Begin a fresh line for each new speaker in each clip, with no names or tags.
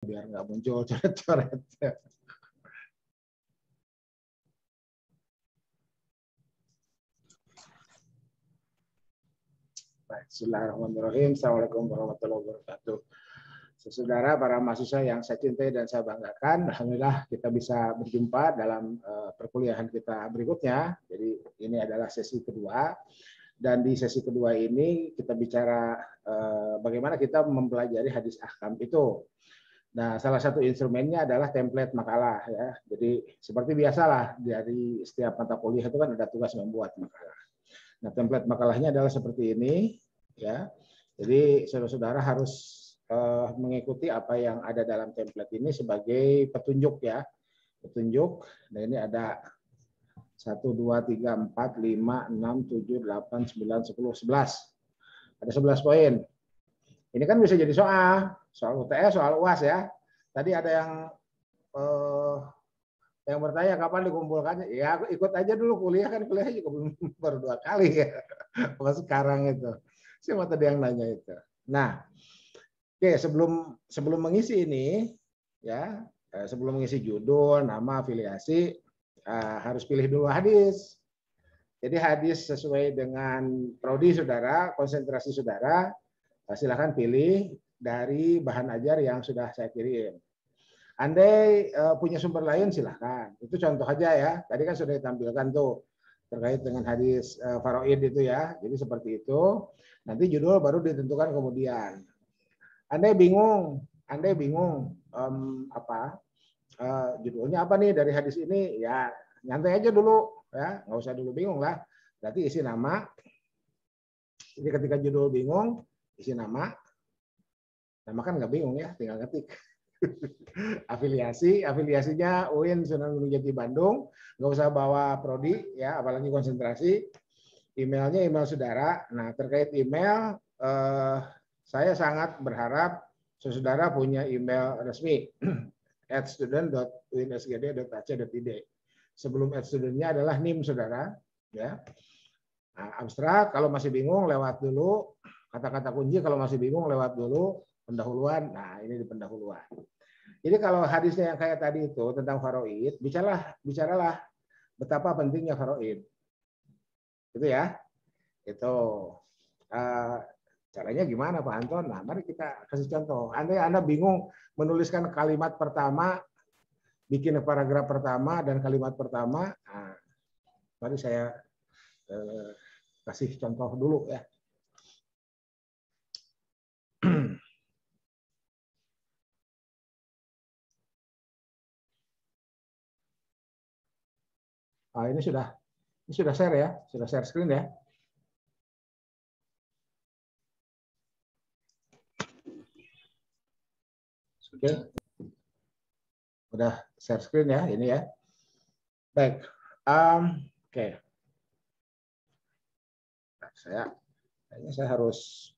biar nggak muncul coret-coret. Baik, Bismillahirrahmanirrahim. Assalamualaikum warahmatullahi wabarakatuh. Saudara para mahasiswa yang saya cintai dan saya banggakan, Alhamdulillah kita bisa berjumpa dalam uh, perkuliahan kita berikutnya. Jadi ini adalah sesi kedua. Dan di sesi kedua ini kita bicara uh, bagaimana kita mempelajari hadis ahkam itu. Nah, salah satu instrumennya adalah template makalah ya. Jadi seperti biasalah dari setiap mata kuliah itu kan ada tugas membuat makalah. Nah, template makalahnya adalah seperti ini, ya. Jadi saudara-saudara harus uh, mengikuti apa yang ada dalam template ini sebagai petunjuk ya, petunjuk. Nah, ini ada 1, 2, 3, 4, 5, 6, 7, 8, 9, 10, 11. Ada 11 poin. Ini kan bisa jadi soal, soal UTS, soal UAS ya. Tadi ada yang uh, yang bertanya kapan dikumpulkannya, ya ikut aja dulu kuliah kan kuliah juga baru dua kali ya, pas sekarang itu. Siapa tadi yang nanya itu? Nah, oke sebelum sebelum mengisi ini ya eh, sebelum mengisi judul, nama, afiliasi eh, harus pilih dulu hadis. Jadi hadis sesuai dengan prodi saudara, konsentrasi saudara, eh, silakan pilih dari bahan ajar yang sudah saya kirim. Andai uh, punya sumber lain silahkan. Itu contoh aja ya. Tadi kan sudah ditampilkan tuh terkait dengan hadis uh, faroid itu ya. Jadi seperti itu. Nanti judul baru ditentukan kemudian. Andai bingung, andai bingung um, apa uh, judulnya apa nih dari hadis ini? Ya nyantai aja dulu ya, nggak usah dulu bingung lah. Berarti isi nama. Jadi ketika judul bingung, isi nama. Nama kan nggak bingung ya, tinggal ketik afiliasi, afiliasinya UIN Sunan Gunung Jati Bandung, nggak usah bawa prodi ya, apalagi konsentrasi. Emailnya email saudara. Nah terkait email, eh, saya sangat berharap saudara punya email resmi at student.uinsgd.ac.id. Sebelum at studentnya adalah NIM saudara, ya. Nah, abstrak kalau masih bingung lewat dulu kata-kata kunci kalau masih bingung lewat dulu pendahuluan. Nah, ini di pendahuluan. Jadi kalau hadisnya yang kayak tadi itu tentang faroid, bicaralah bicaralah betapa pentingnya faroid. Gitu ya. Itu uh, caranya gimana Pak Anton? Nah, mari kita kasih contoh. Anda Anda bingung menuliskan kalimat pertama, bikin paragraf pertama dan kalimat pertama, nah, mari saya uh, kasih contoh dulu ya. Nah, ini sudah ini sudah share ya, sudah share screen ya. Oke. Udah share screen ya, ini ya. Baik. Um, Oke. Okay. Nah, saya kayaknya saya harus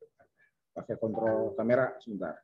pakai kontrol kamera sebentar.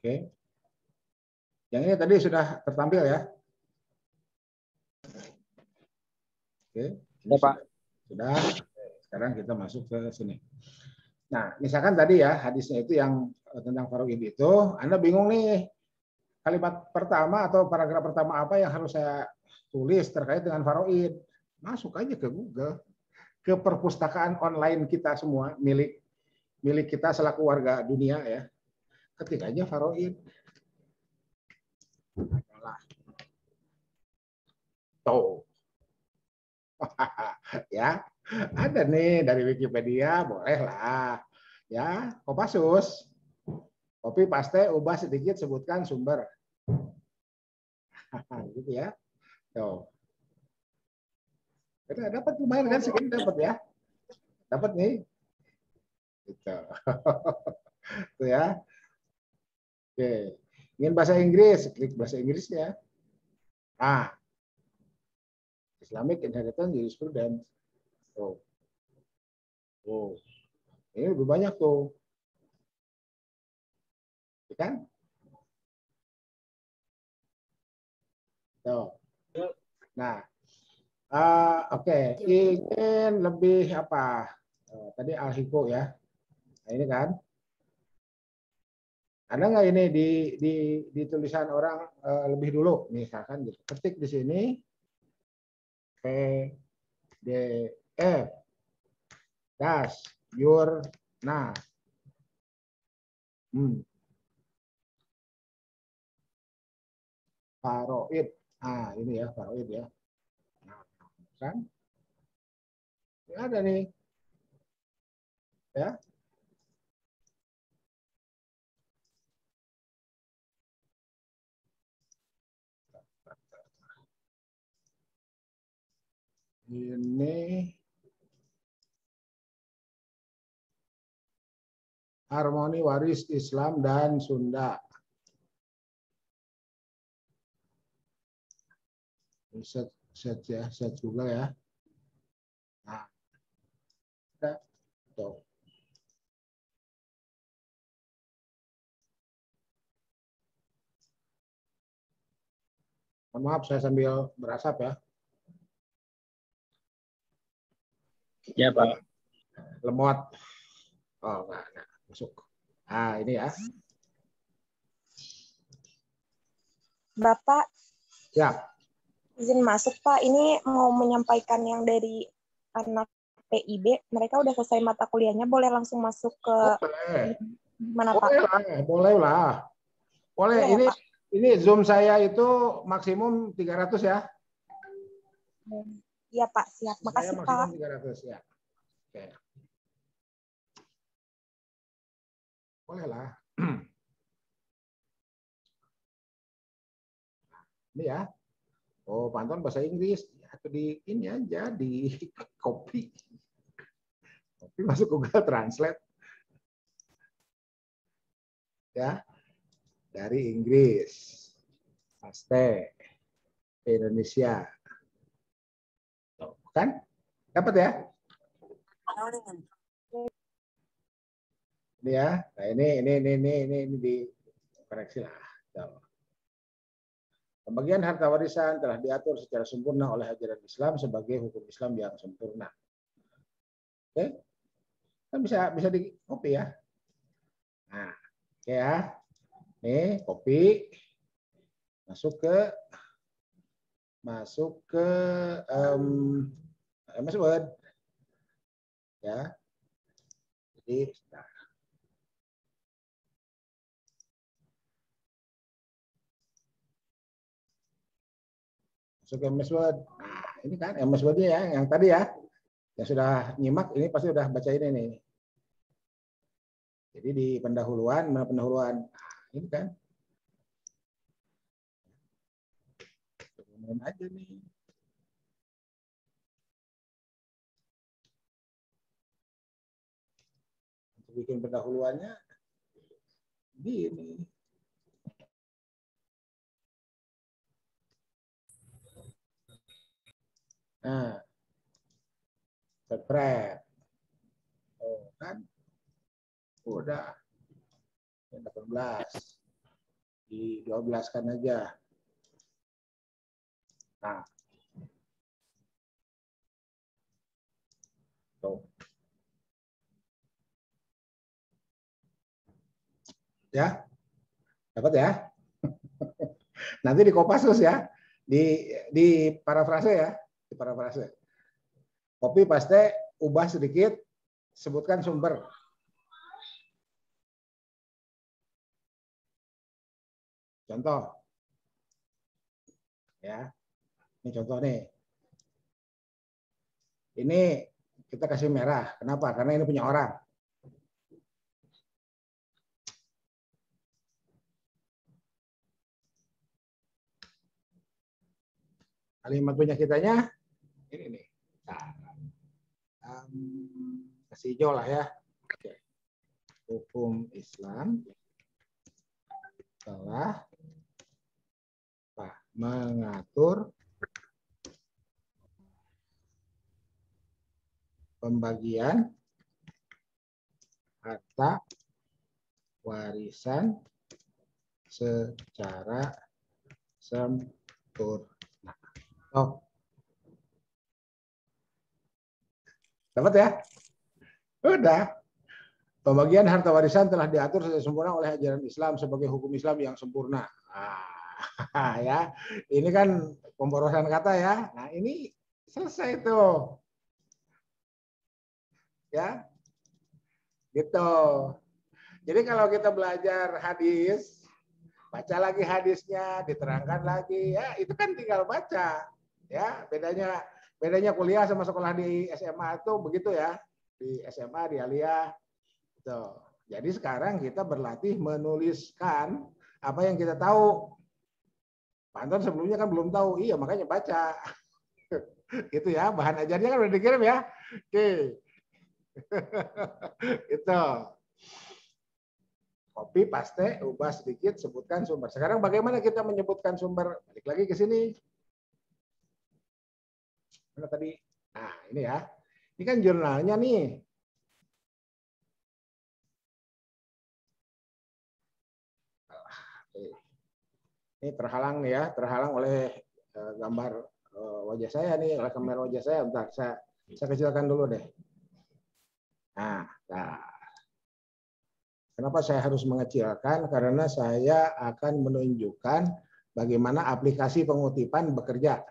Oke. Yang ini tadi sudah tertampil ya. Oke. Ini ya, Pak. Sudah. Sekarang kita masuk ke sini. Nah, misalkan tadi ya hadisnya itu yang eh, tentang faroid itu, Anda bingung nih kalimat pertama atau paragraf pertama apa yang harus saya tulis terkait dengan faroid. Masuk aja ke Google, ke perpustakaan online kita semua milik milik kita selaku warga dunia ya ketik aja faroid. Tuh. ya, ada nih dari Wikipedia, bolehlah. Ya, Kopassus. Kopi paste, ubah sedikit, sebutkan sumber. gitu ya. Tuh. Dapat lumayan kan segini dapat ya. Dapat nih. Gitu. Tuh ya. Oke. Ingin bahasa Inggris, klik bahasa Inggrisnya. Nah, Islamic Inheritance Jurisprudence. Tuh. Tuh. Ini lebih banyak tuh. Ya kan? Tuh. Nah, uh, oke, okay. ingin lebih apa? Uh, tadi alhiko ya. Nah, ini kan. Ada nggak ini di, di, di tulisan orang uh, lebih dulu? Misalkan gitu. Ketik di sini P D F das your nah hmm. Paroid. Ah, ini ya, paroid ya. Nah, kan? Ini ada nih. Ya. Ini. Harmoni waris Islam dan Sunda. set set ya set juga ya. Nah. Tuh. Mohon maaf saya sambil berasap ya.
Ya Pak.
Lemot. Oh enggak, enggak. masuk. Ah ini ya.
Bapak.
Ya
izin masuk Pak. Ini mau menyampaikan yang dari anak PIB. Mereka udah selesai mata kuliahnya, boleh langsung masuk ke
boleh.
mana
boleh
Pak?
Lah, boleh lah. Boleh. boleh ini Pak. ini Zoom saya itu maksimum 300 ya.
Iya Pak, siap. Makasih
saya
Pak.
300 ya. Oke. Boleh lah. Ini ya. Oh, pantauan bahasa Inggris atau di ini aja di copy. Copy masuk Google Translate. Ya. Dari Inggris. Paste. Indonesia. Kan? Dapat ya? Ini ya. Nah, ini ini ini ini ini, ini di koreksi lah. Pembagian harta warisan telah diatur secara sempurna oleh ajaran Islam sebagai hukum Islam yang sempurna. Oke, kan bisa bisa di kopi ya. Nah, oke ya. Nih kopi masuk ke masuk ke um, MS Word ya. Jadi, nah, masuk ke MS Word. Nah, ini kan MS Word ya, yang tadi ya. Yang sudah nyimak, ini pasti sudah baca ini nih. Jadi di pendahuluan, mana pendahuluan. Nah, ini kan. Main aja nih. Bikin pendahuluannya, di ini. Nah, spread. Oh, kan? Udah. Yang 18. Di 12 kan aja. Nah. Ya? Dapat ya? Nanti di Kopassus ya. Di di parafrase ya di parafrase. Copy paste, ubah sedikit, sebutkan sumber. Contoh. Ya. Ini contoh nih. Ini kita kasih merah. Kenapa? Karena ini punya orang. Kalimat punya kitanya ini nih. Nah, kasih hijau lah ya. Oke. Hukum Islam telah mengatur pembagian harta warisan secara sempurna. Oh. Dapat ya? Udah. Pembagian harta warisan telah diatur secara sempurna oleh ajaran Islam sebagai hukum Islam yang sempurna. Ah, ya, ini kan pemborosan kata ya. Nah ini selesai tuh. Ya, gitu. Jadi kalau kita belajar hadis, baca lagi hadisnya, diterangkan lagi, ya itu kan tinggal baca. Ya, bedanya bedanya kuliah sama sekolah di SMA itu begitu ya. Di SMA, di Alia, Tuh. Jadi sekarang kita berlatih menuliskan apa yang kita tahu. Pak Anton sebelumnya kan belum tahu, iya makanya baca. itu ya, bahan ajarnya kan udah dikirim ya. Oke. itu. Kopi, paste, ubah sedikit, sebutkan sumber. Sekarang bagaimana kita menyebutkan sumber? Balik lagi ke sini. Mana tadi? Nah, ini ya. Ini kan jurnalnya nih. Ini terhalang nih ya, terhalang oleh uh, gambar uh, wajah saya nih, oleh kamera wajah saya. Bentar, saya, saya kecilkan dulu deh. Nah, nah, kenapa saya harus mengecilkan? Karena saya akan menunjukkan bagaimana aplikasi pengutipan bekerja.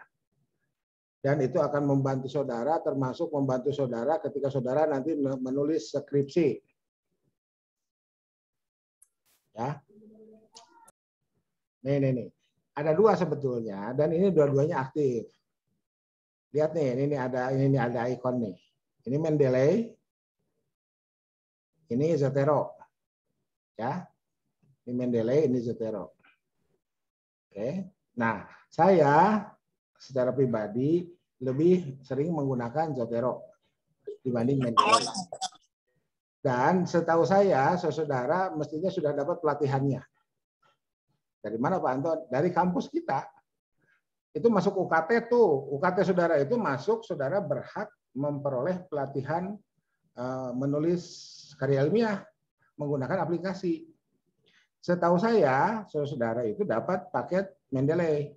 Dan itu akan membantu saudara, termasuk membantu saudara ketika saudara nanti menulis skripsi. Ya, Nih, nih, nih. Ada dua sebetulnya dan ini dua-duanya aktif. Lihat nih, ini, ada ini, ini ada ikon nih. Ini Mendeley. Ini Zotero. Ya. Ini Mendeley, ini Zotero. Oke. Nah, saya secara pribadi lebih sering menggunakan Zotero dibanding Mendeley. Dan setahu saya, saudara mestinya sudah dapat pelatihannya. Dari mana Pak Anton? Dari kampus kita. Itu masuk UKT tuh. UKT saudara itu masuk, saudara berhak memperoleh pelatihan menulis karya ilmiah menggunakan aplikasi. Setahu saya, saudara itu dapat paket Mendeley.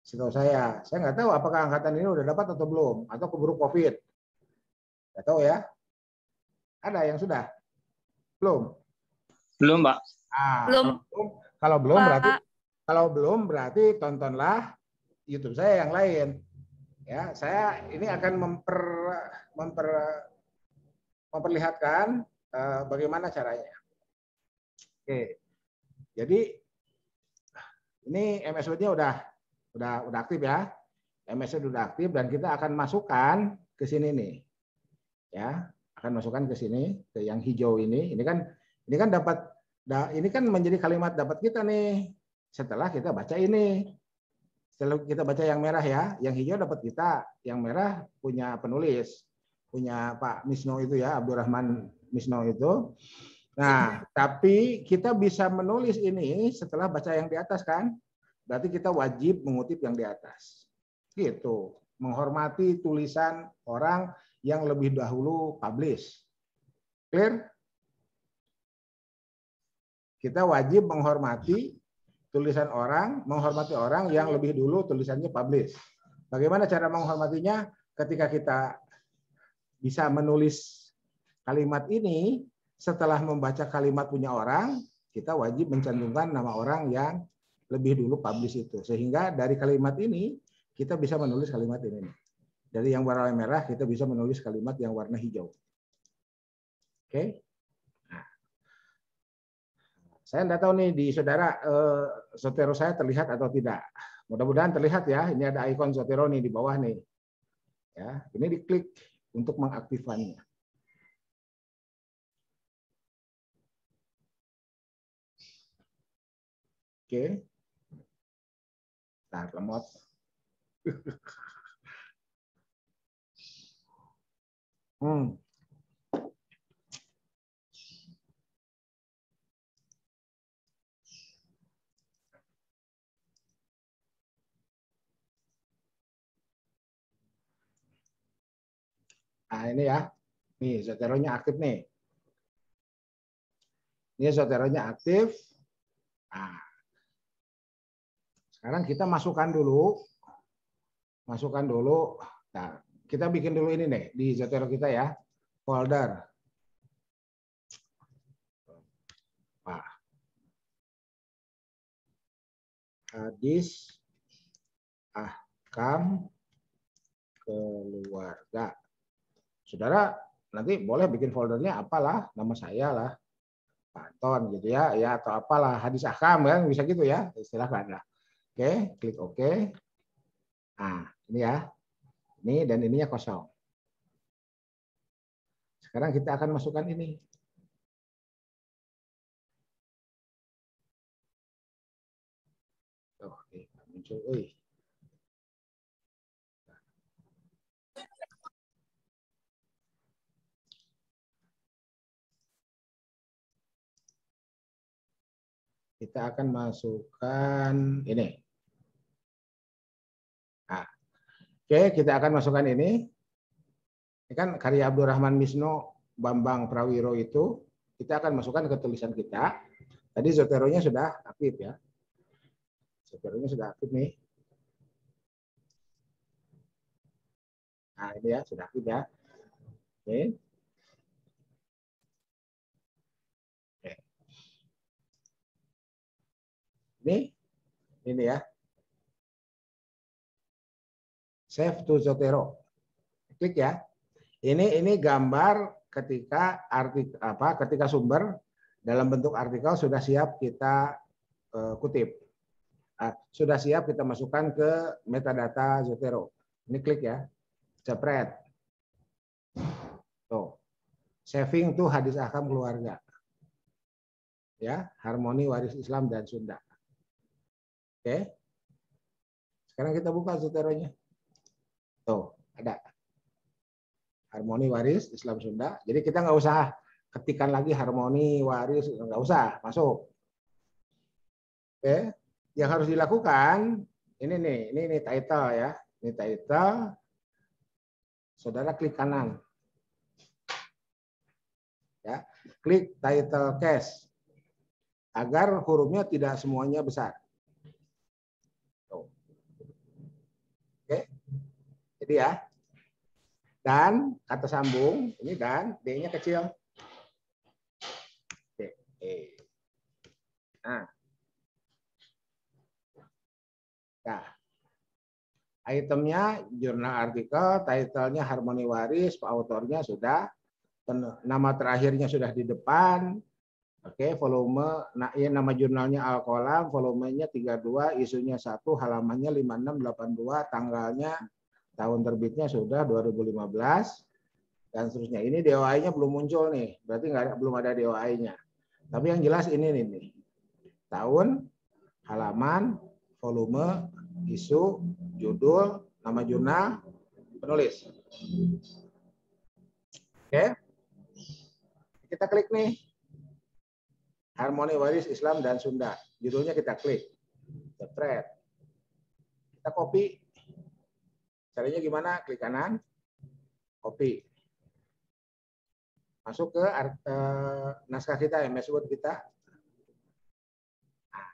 Setahu saya, saya nggak tahu apakah angkatan ini udah dapat atau belum, atau keburu COVID. Nggak tahu ya. Ada yang sudah? Belum?
Belum, Pak.
Ah, belum.
Kalau belum Pak. berarti kalau belum berarti tontonlah YouTube saya yang lain. Ya, saya ini akan memper memper memperlihatkan uh, bagaimana caranya. Oke. Jadi ini MSW-nya udah udah udah aktif ya. MSW udah aktif dan kita akan masukkan ke sini nih. Ya, akan masukkan ke sini ke yang hijau ini. Ini kan ini kan dapat ini kan menjadi kalimat dapat kita nih. Setelah kita baca ini. Setelah kita baca yang merah ya, yang hijau dapat kita, yang merah punya penulis, punya Pak Misno itu ya, Abdurrahman Misno itu. Nah, tapi kita bisa menulis ini setelah baca yang di atas kan? Berarti kita wajib mengutip yang di atas. Gitu. Menghormati tulisan orang yang lebih dahulu publish. Clear? kita wajib menghormati tulisan orang, menghormati orang yang lebih dulu tulisannya publish. Bagaimana cara menghormatinya? Ketika kita bisa menulis kalimat ini, setelah membaca kalimat punya orang, kita wajib mencantumkan nama orang yang lebih dulu publish itu. Sehingga dari kalimat ini, kita bisa menulis kalimat ini. Dari yang warna merah, kita bisa menulis kalimat yang warna hijau. Oke? Saya tidak tahu nih di saudara eh, Sotero saya terlihat atau tidak. Mudah-mudahan terlihat ya. Ini ada ikon Sotero nih di bawah nih. Ya, ini diklik untuk mengaktifkannya. Oke. Nah, lemot. hmm. Nah, ini ya. Nih, Zotero-nya aktif nih. Ini Zotero-nya aktif. Nah, sekarang kita masukkan dulu. Masukkan dulu. Nah, kita bikin dulu ini nih di Zotero kita ya. Folder. Pak. Hadis ahkam keluarga. Saudara nanti boleh bikin foldernya apalah nama saya lah. Pak Anton gitu ya ya atau apalah hadis ahkam kan bisa gitu ya istilahnya lah. Oke klik oke. Nah ini ya ini dan ininya kosong. Sekarang kita akan masukkan ini. Oke muncul Uy. Kita akan masukkan ini. Nah, oke, kita akan masukkan ini. Ini kan karya Abdurrahman Misno Bambang Prawiro itu kita akan masukkan ke tulisan kita. Tadi Zotero-nya sudah aktif ya. Zotero-nya sudah aktif nih. Nah, ini ya, sudah aktif ya. Oke. Ini, ini ya. Save to Zotero. Klik ya. Ini ini gambar ketika artikel apa ketika sumber dalam bentuk artikel sudah siap kita uh, kutip. Uh, sudah siap kita masukkan ke metadata Zotero. Ini klik ya. Jepret. Tuh. Saving to hadis akam keluarga. Ya, harmoni waris Islam dan Sunda. Oke. Sekarang kita buka Zoteronya. Tuh, ada. Harmoni waris Islam Sunda. Jadi kita nggak usah ketikan lagi harmoni waris, nggak usah, masuk. Oke. Yang harus dilakukan, ini nih, ini nih title ya. Ini title. Saudara klik kanan. Ya, klik title case agar hurufnya tidak semuanya besar. Jadi ya. Dan kata sambung, ini dan D-nya kecil. D, E. Nah. Nah. Itemnya jurnal artikel, titlenya harmoni waris, autornya sudah, nama terakhirnya sudah di depan, Oke, volume nah ya nama jurnalnya Alkolam, volumenya 32, isunya 1, halamannya 5682, tanggalnya tahun terbitnya sudah 2015 dan seterusnya. Ini DOI-nya belum muncul nih, berarti nggak ada, belum ada DOI-nya. Tapi yang jelas ini nih, nih. tahun, halaman, volume, isu, judul, nama jurnal, penulis. Oke, kita klik nih. Harmoni Waris Islam dan Sunda. Judulnya kita klik. Jepret. Kita copy Caranya gimana? Klik kanan, copy. Masuk ke uh, naskah kita, MS Word kita. Nah,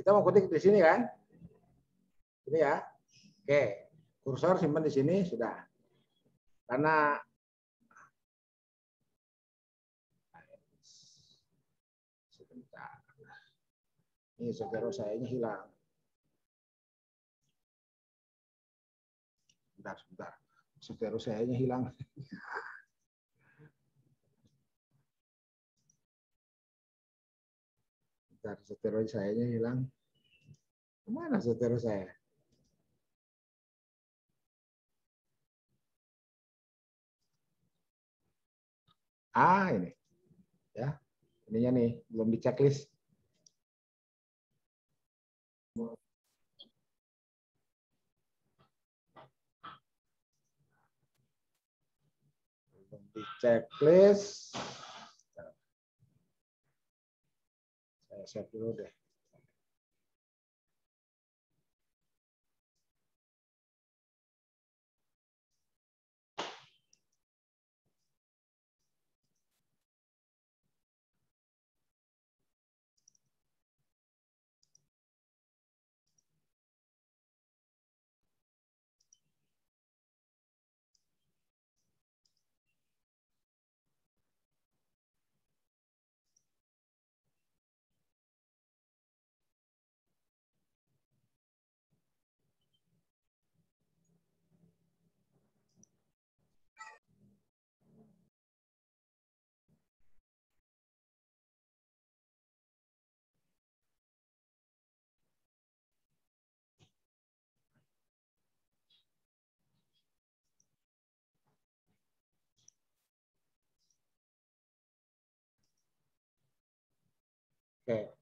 kita mau ketik di sini kan? Ini ya. Oke, kursor simpan di sini sudah. Karena sebentar. Ini saya ini hilang. Sebentar, sebentar. Saya hilang. Sebentar, seteru saya hilang. Ke mana seteru saya? Ah, ini. Ya. Ininya nih, belum di checklist. Di checklist. Saya save dulu deh. Oke.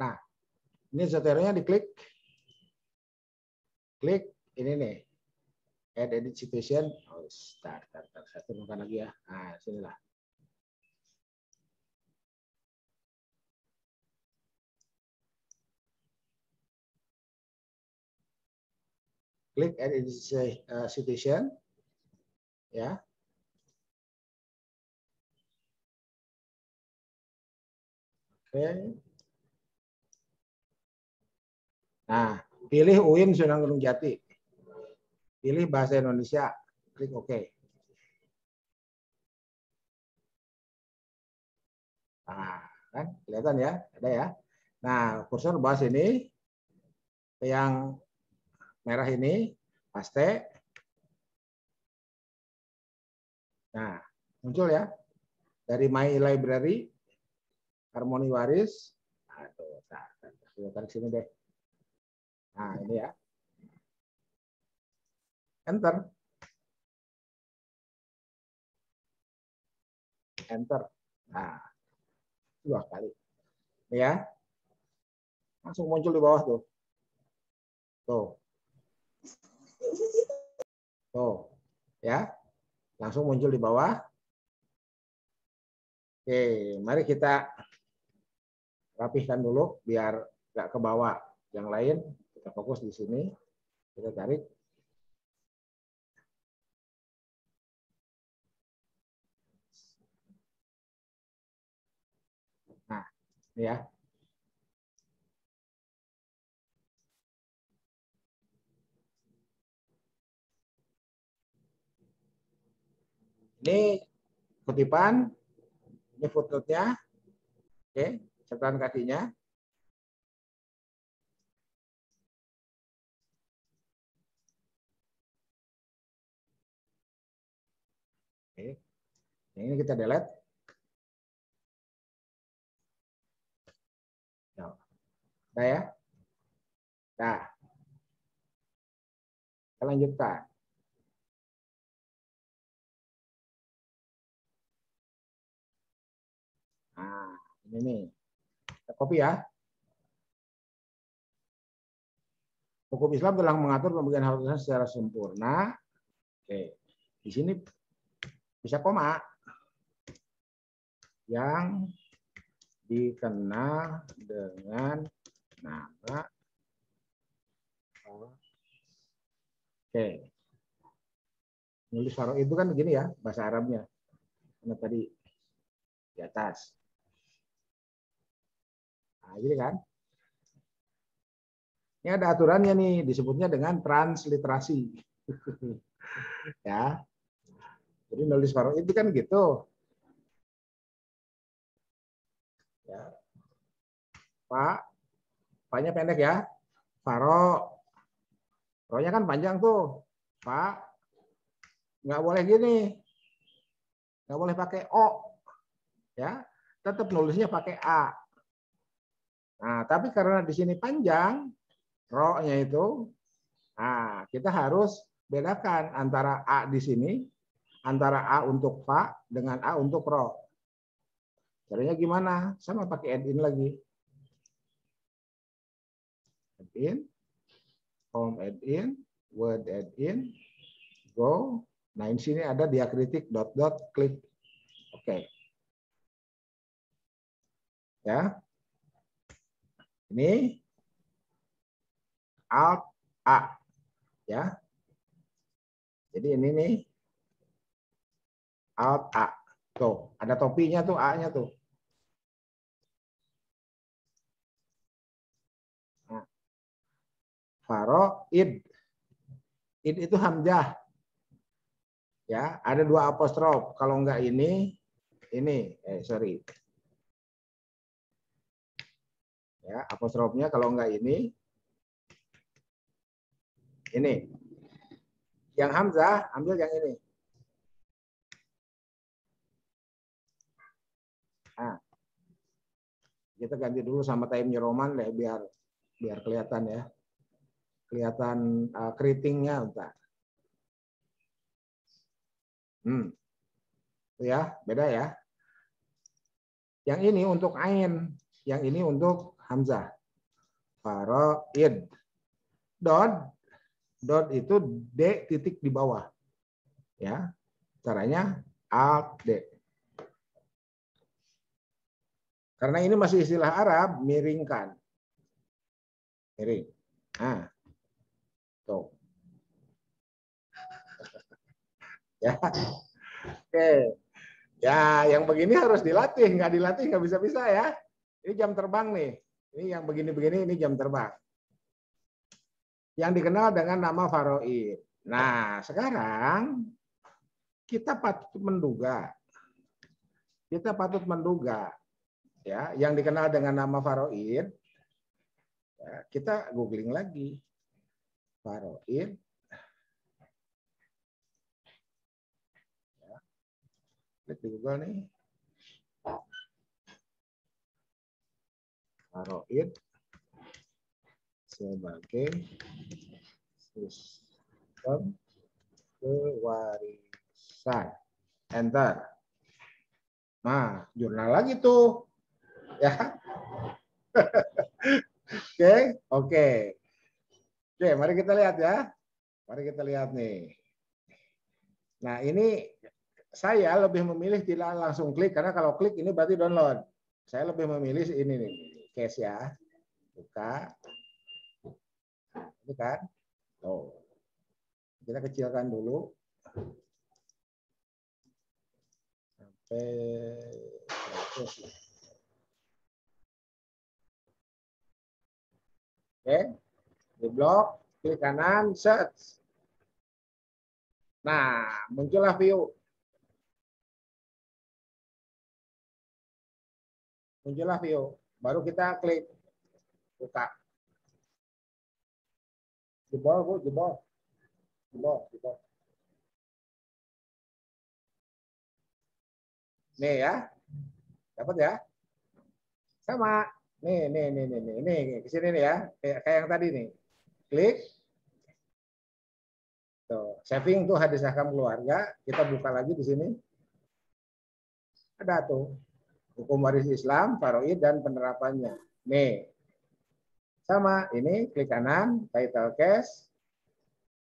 Nah, ini seteronya diklik. Klik ini nih. Add edit situation. Oh, start, start, start. Saya turunkan lagi ya. Nah, sinilah. Klik edit uh, situation. Ya. Oke. Nah, pilih UIN Sunan Gunung Jati. Pilih bahasa Indonesia, klik OK. Nah, kan kelihatan ya, ada ya. Nah, kursor bahas ini yang merah ini paste. Nah, muncul ya dari My Library, Harmoni Waris. Aduh, nah, tarik sini deh. Nah, ini ya. Enter. Enter. Nah, dua kali. Ini ya. Langsung muncul di bawah tuh. Tuh. Tuh. Ya. Langsung muncul di bawah. Oke, mari kita rapihkan dulu biar nggak ke bawah. Yang lain kita fokus di sini. Kita tarik. Nah ini ya. Ini kutipan ini footnote-nya oke catatan kakinya Oke. Yang ini kita delete. Nah, ya. Nah. Kita lanjutkan. Nah, ini nih. Copy ya. Hukum Islam telah mengatur pembagian hak secara sempurna. Oke. Di sini bisa koma yang dikenal dengan nama Oke. Nulis itu kan begini ya bahasa Arabnya. Karena tadi di atas. Nah, gini kan. Ini ada aturannya nih, disebutnya dengan transliterasi. ya, jadi nulis faro itu kan gitu. Ya. Pak, Paknya pendek ya. Faro. Ronya kan panjang tuh. Pak, nggak boleh gini. Nggak boleh pakai O. Ya, tetap nulisnya pakai A. Nah, tapi karena di sini panjang, ro-nya itu, nah kita harus bedakan antara A di sini antara A untuk Fa dengan A untuk Ro. Caranya gimana? Sama pakai add in lagi. Add in, home add in, word add in, go. Nah, di sini ada diakritik dot dot klik. Oke. Okay. Ya. Ini alt A. Ya. Jadi ini nih Alt A. Tuh, ada topinya tuh A-nya tuh. Nah. Faro id. Id itu hamzah. Ya, ada dua apostrof. Kalau enggak ini, ini, eh sorry. Ya, apostrofnya kalau enggak ini, ini. Yang hamzah, ambil yang ini. Nah, kita ganti dulu sama time New Roman deh biar biar kelihatan ya. Kelihatan uh, keritingnya entar. Hmm. Ya, beda ya. Yang ini untuk ain, yang ini untuk hamzah. Faroid. Dot, dot itu D titik di bawah. Ya, caranya Alt D. Karena ini masih istilah Arab, miringkan. Miring. Nah, tuh. ya, oke. Ya, yang begini harus dilatih, nggak dilatih nggak bisa-bisa ya. Ini jam terbang nih. Ini yang begini-begini ini jam terbang. Yang dikenal dengan nama faroid. Nah, sekarang kita patut menduga. Kita patut menduga ya yang dikenal dengan nama faroid ya, kita googling lagi faroid ya, klik di Google nih faroid sebagai sistem kewarisan enter nah jurnal lagi tuh ya. Oke, oke. Oke, mari kita lihat ya. Mari kita lihat nih. Nah, ini saya lebih memilih tidak langsung klik karena kalau klik ini berarti download. Saya lebih memilih ini nih, case ya. Buka. Ini kan. Tuh. Kita kecilkan dulu. Sampai Oke. Di blok, klik kanan, search. Nah, muncullah view. Muncullah view. Baru kita klik buka. Jebol, Bu, jebol. Jebol, jebol. Nih ya. Dapat ya? Sama. Nih, nih, nih, nih, nih, nih, ke sini nih ya, kayak, yang tadi nih. Klik. Tuh, saving tuh hadis ahkam keluarga, kita buka lagi di sini. Ada tuh hukum waris Islam, faroid dan penerapannya. Nih. Sama, ini klik kanan, title case.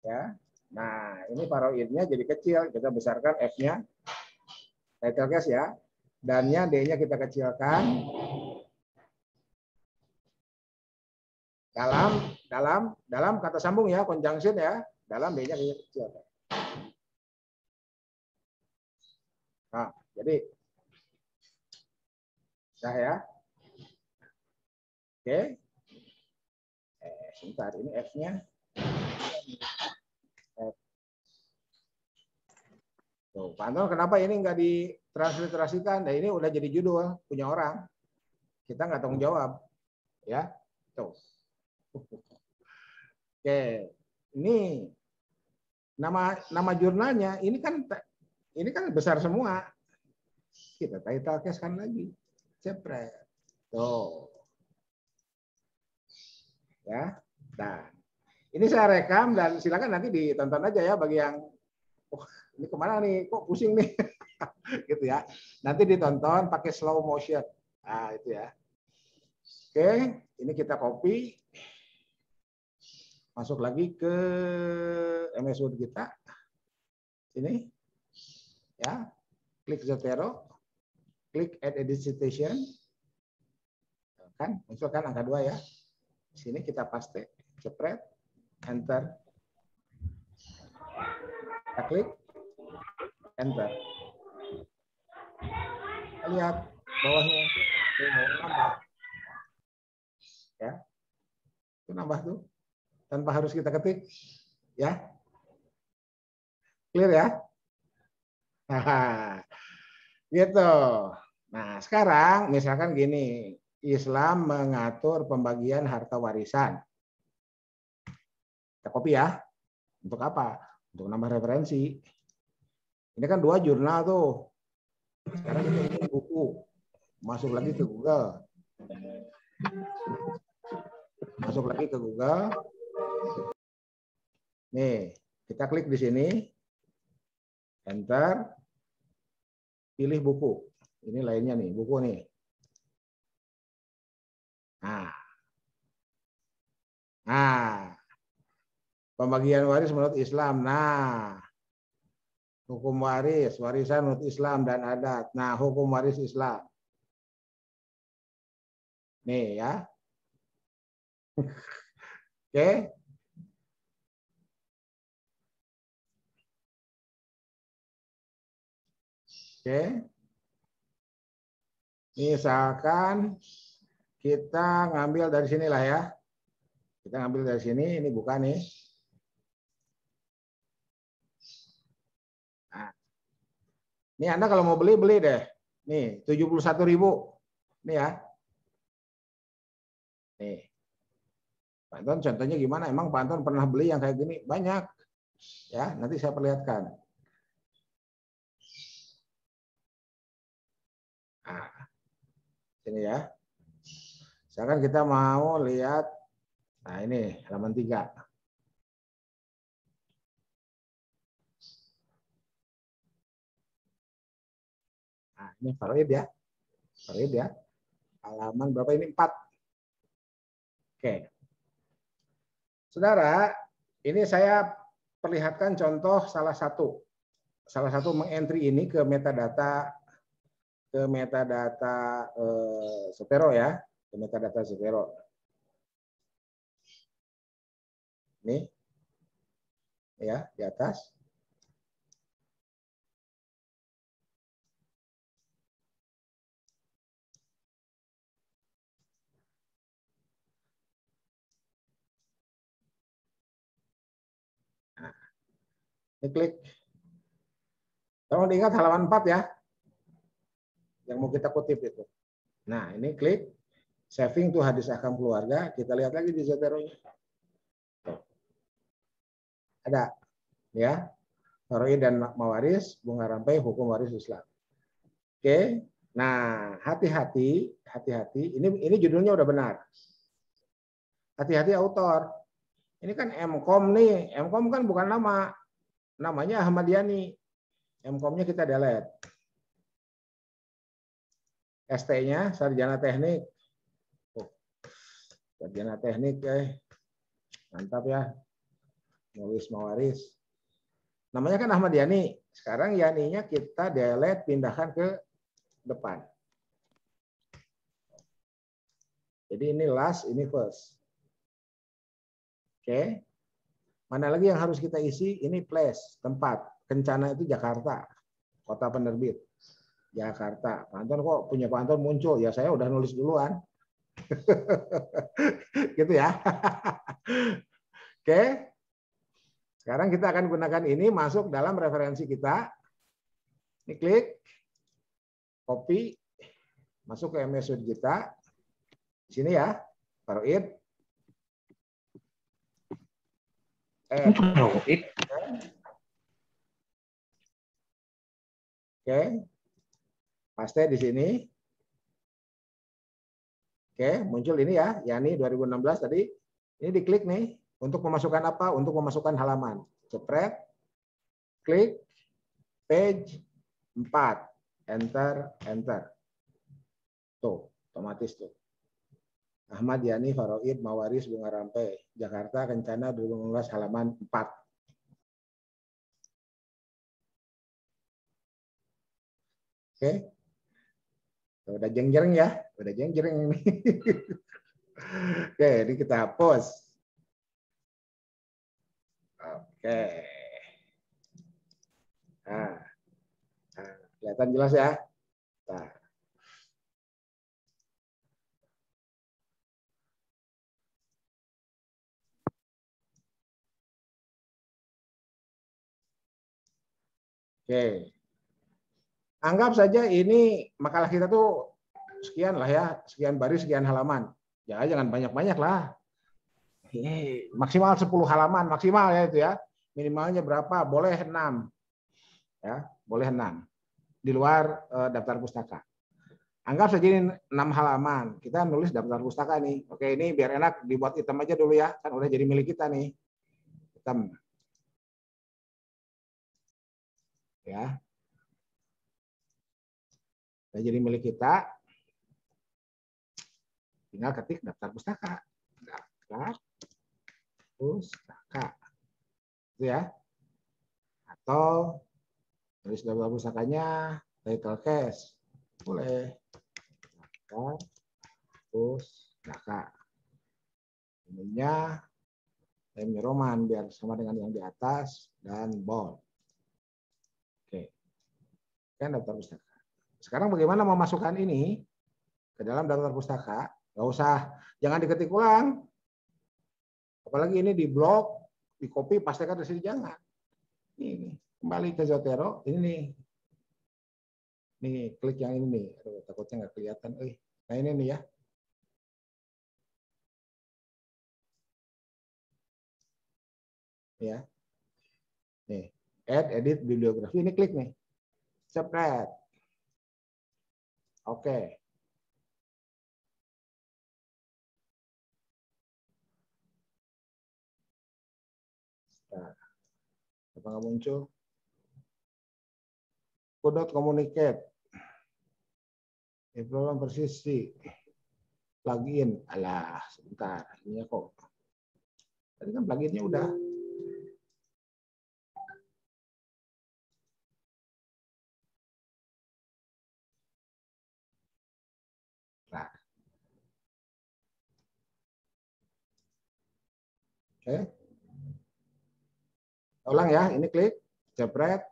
Ya. Nah, ini faroidnya jadi kecil, kita besarkan F-nya. Title case ya. Dan-nya D-nya kita kecilkan. dalam dalam dalam kata sambung ya conjunction ya dalam b-nya kecil nah jadi sah ya oke eh sebentar ini f-nya Tuh, pantau kenapa ini nggak ditransliterasikan? Nah, ini udah jadi judul punya orang. Kita nggak tanggung jawab. Ya, tuh. Oke, ini nama nama jurnalnya ini kan ini kan besar semua. Kita title case kan lagi. Cepret. Tuh. Ya. Dan ini saya rekam dan silakan nanti ditonton aja ya bagi yang oh, ini ke mana nih? Kok pusing nih? gitu ya. Nanti ditonton pakai slow motion. Nah, itu ya. Oke, ini kita copy masuk lagi ke MS Word kita. Ini. Ya. Klik Zotero. Klik Add Edit Citation. Kan munculkan angka dua ya. Di sini kita paste, cepret, enter. Kita klik, enter. Kita lihat bawahnya. nambah. Ya. Itu nambah tuh tanpa harus kita ketik. Ya. Clear ya? Gitu. Nah, sekarang misalkan gini, Islam mengatur pembagian harta warisan. Kita copy ya. Untuk apa? Untuk nambah referensi. Ini kan dua jurnal tuh. Sekarang kita ini buku. Masuk lagi ke Google. Masuk lagi ke Google. Nih, kita klik di sini. Enter. Pilih buku. Ini lainnya nih, buku nih. Nah. Nah. Pembagian waris menurut Islam. Nah. Hukum waris, warisan menurut Islam dan adat. Nah, hukum waris Islam. Nih ya. Oke. Oke. Misalkan kita ngambil dari sinilah ya. Kita ngambil dari sini, ini bukan nih. Nah. Ini Anda kalau mau beli, beli deh. Nih, 71 ribu. Ini ya. Nih. Pak Anton contohnya gimana? Emang Pak Anton pernah beli yang kayak gini? Banyak. Ya, nanti saya perlihatkan. Nah, sini ya. Misalkan kita mau lihat, nah ini halaman 3. Nah, ini Farid ya. Farid ya. Halaman berapa ini? 4. Oke. Saudara, ini saya perlihatkan contoh salah satu. Salah satu mengentry ini ke metadata ke metadata eh, Sotero ya ke metadata Zotero. Ini ya di atas. Nah, ini klik. Tolong diingat halaman 4 ya. Yang mau kita kutip itu. Nah, ini klik saving tuh hadis akam keluarga, kita lihat lagi di Zotero-nya. Ada ya. Faroi dan mawaris, bunga rampai, hukum waris Islam. Oke. Nah, hati-hati, hati-hati. Ini ini judulnya udah benar. Hati-hati autor. Ini kan Mkom nih. Mkom kan bukan nama. Namanya Ahmad Yani. Mkom-nya kita delete. ST-nya sarjana teknik. Sarjana teknik eh. Mantap ya. Nulis mawaris. Namanya kan Ahmad Yani. Sekarang Yani-nya kita delete pindahkan ke depan. Jadi ini last, ini first. Oke. Mana lagi yang harus kita isi? Ini place, tempat. Kencana itu Jakarta. Kota penerbit. Jakarta. Pak Anton kok punya Pak Anton muncul? Ya saya udah nulis duluan. gitu ya. Oke. Sekarang kita akan gunakan ini masuk dalam referensi kita. Ini klik, copy, masuk ke MS Word kita. Di sini ya, Faroid. Eh. Oke. Paste di sini. Oke, muncul ini ya, Yani 2016 tadi. Ini diklik nih untuk memasukkan apa? Untuk memasukkan halaman. Jepret, klik, page 4, enter, enter. Tuh, otomatis tuh. Ahmad Yani Faroid Mawaris Bunga Rampai, Jakarta Kencana 2016 halaman 4. Oke. Udah jeng-jeng ya, udah jeng-jeng ini. Oke, ini kita hapus. Oke. Nah, nah kelihatan jelas ya. Nah. Oke. Anggap saja ini makalah kita tuh sekian lah ya, sekian baris, sekian halaman. Ya jangan banyak-banyak lah. Ini maksimal 10 halaman maksimal ya itu ya. Minimalnya berapa? Boleh 6. Ya, boleh 6. Di luar eh, daftar pustaka. Anggap saja ini 6 halaman. Kita nulis daftar pustaka nih. Oke, ini biar enak dibuat hitam aja dulu ya. Kan udah jadi milik kita nih. Hitam. Ya. Udah jadi milik kita. tinggal ketik daftar pustaka. Daftar pustaka. Itu ya. Atau tulis daftar pustakanya title case. Boleh. Daftar pustaka. Ininya Time Roman biar sama dengan yang di atas dan bold. Oke. Kan daftar pustaka. Sekarang bagaimana memasukkan ini ke dalam daftar pustaka? Gak usah, jangan diketik ulang. Apalagi ini di blok, di copy, pastikan di sini jangan. Ini kembali ke Zotero. Ini nih. Nih, klik yang ini nih. Aduh, takutnya nggak kelihatan. Eh, nah ini nih ya. ya. Nih, add edit bibliografi ini klik nih. Spread. Oke. Nah, apa nggak muncul? Kudot communicate. Problem persisi. Plugin. Alah, sebentar. Ini kok. Tadi kan pluginnya udah. Oke. Ulang ya, ini klik, jepret.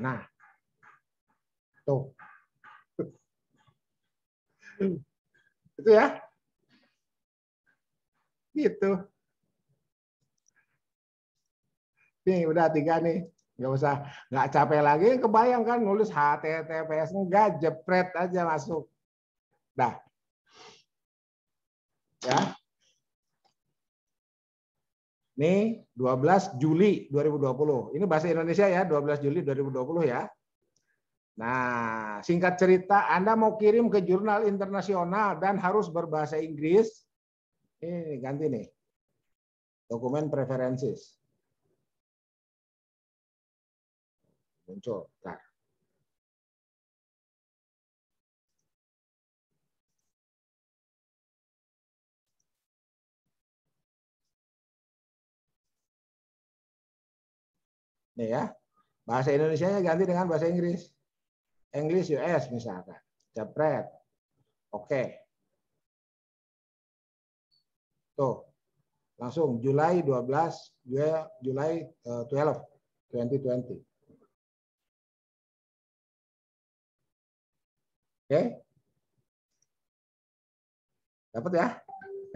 Nah, tuh. Itu ya. Gitu. Nih, udah tiga nih nggak usah nggak capek lagi kebayang kan nulis HTTPS enggak jepret aja masuk. Dah. Ya. Ini 12 Juli 2020 ini bahasa Indonesia ya 12 Juli 2020 ya. Nah singkat cerita Anda mau kirim ke jurnal internasional dan harus berbahasa Inggris. Ini ganti nih. Dokumen preferences muncul. Nah. Nih ya, bahasa Indonesia ganti dengan bahasa Inggris. English US misalkan. Jepret. Oke. Tuh. Langsung Juli 12, Juli 12, 2020. Oke. Dapat ya?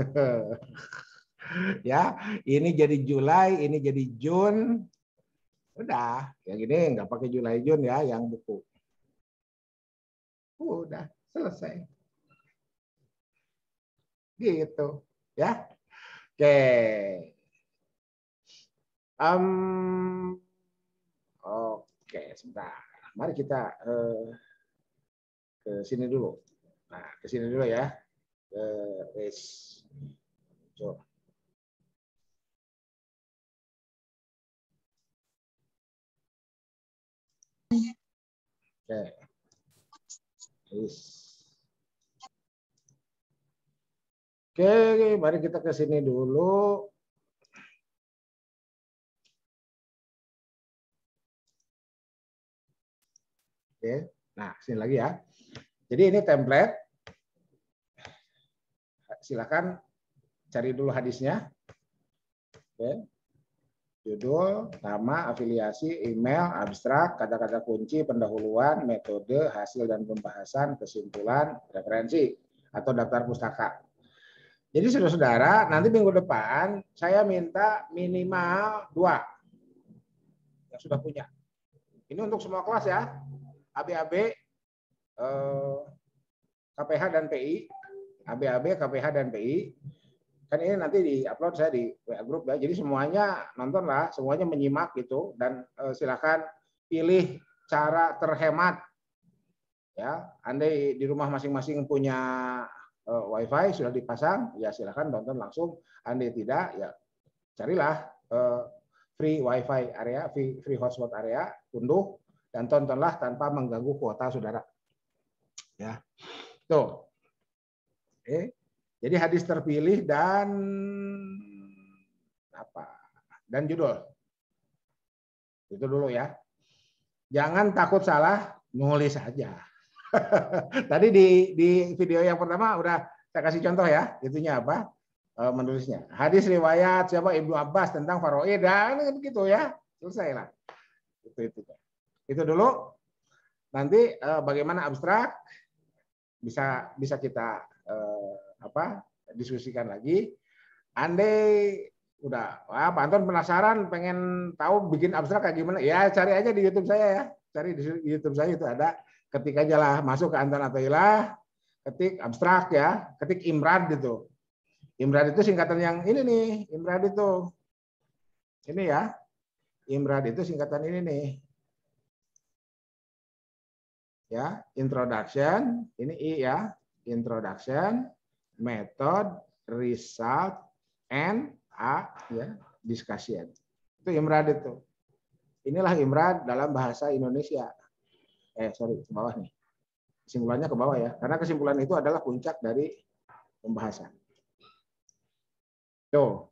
ya, ini jadi Juli, ini jadi Jun. Udah, yang ini nggak pakai Juli Jun ya, yang buku. Udah, selesai. Gitu, ya. Oke. Um, oke, sebentar. Mari kita uh, ke sini dulu. Nah, ke sini dulu ya. Ke race. Coba. Oke. Oke, mari kita ke sini dulu. Oke, nah sini lagi ya. Jadi ini template. Silakan cari dulu hadisnya. Oke. Judul, nama, afiliasi, email, abstrak, kata-kata kunci, pendahuluan, metode, hasil dan pembahasan, kesimpulan, referensi, atau daftar pustaka. Jadi saudara-saudara, nanti minggu depan saya minta minimal dua yang sudah punya. Ini untuk semua kelas ya. AB-AB KPH eh, dan PI, ABAB, KPH dan PI. Kan ini nanti di upload saya di WA group ya. Jadi semuanya nonton lah, semuanya menyimak gitu dan uh, silakan pilih cara terhemat. Ya, andai di rumah masing-masing punya uh, WiFi sudah dipasang, ya silakan nonton langsung. Andai tidak, ya carilah free wifi area, free, free hotspot area, unduh dan tontonlah tanpa mengganggu kuota saudara. Ya, tuh. Oke. Jadi hadis terpilih dan apa? Dan judul. Itu dulu ya. Jangan takut salah, nulis saja. Tadi di di video yang pertama udah saya kasih contoh ya, itunya apa? E, menulisnya. Hadis riwayat siapa Ibnu Abbas tentang Faroe dan gitu ya. Selesai lah. Itu itu. Itu dulu. Nanti e, bagaimana abstrak bisa bisa kita eh, apa diskusikan lagi. Andai udah wah Pak Anton penasaran pengen tahu bikin abstrak kayak gimana ya cari aja di YouTube saya ya. Cari di YouTube saya itu ada. Ketik aja lah masuk ke Anton Atailah ketik abstrak ya ketik Imrad gitu Imrad itu singkatan yang ini nih Imrad itu. Ini ya. Imrad itu singkatan ini nih ya introduction ini i ya introduction method result and A ya discussion. Itu imrad itu. Inilah imrad dalam bahasa Indonesia. Eh sorry ke bawah nih. Kesimpulannya ke bawah ya. Karena kesimpulan itu adalah puncak dari pembahasan. Tuh.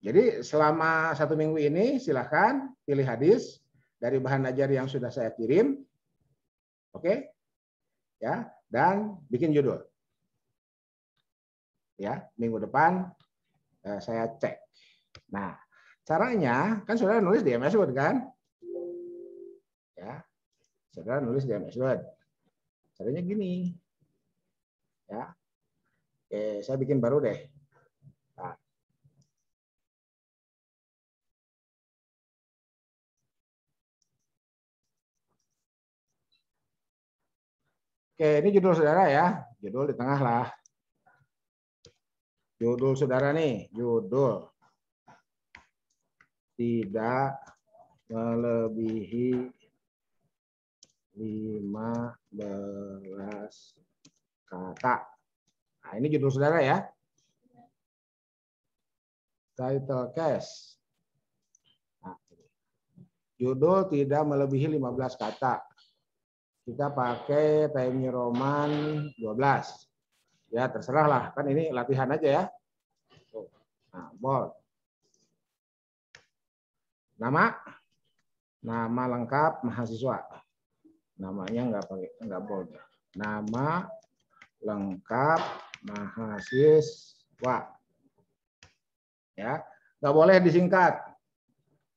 Jadi selama satu minggu ini silahkan pilih hadis dari bahan ajar yang sudah saya kirim. Oke? Ya, dan bikin judul. Ya, minggu depan Eh, saya cek. Nah, caranya kan saudara nulis di MS Word kan? Ya, saudara nulis di MS Word. Caranya gini. Ya, Oke, saya bikin baru deh. Oke, ini judul saudara ya. Judul di tengah lah. Judul saudara nih, judul tidak melebihi 15 kata. Nah, ini judul saudara ya. Title case. Nah, judul tidak melebihi 15 kata. Kita pakai New Roman 12 ya terserah lah kan ini latihan aja ya. Nah bold nama? Nama lengkap mahasiswa. Namanya nggak pakai nggak bold nama lengkap mahasiswa. Ya nggak boleh disingkat.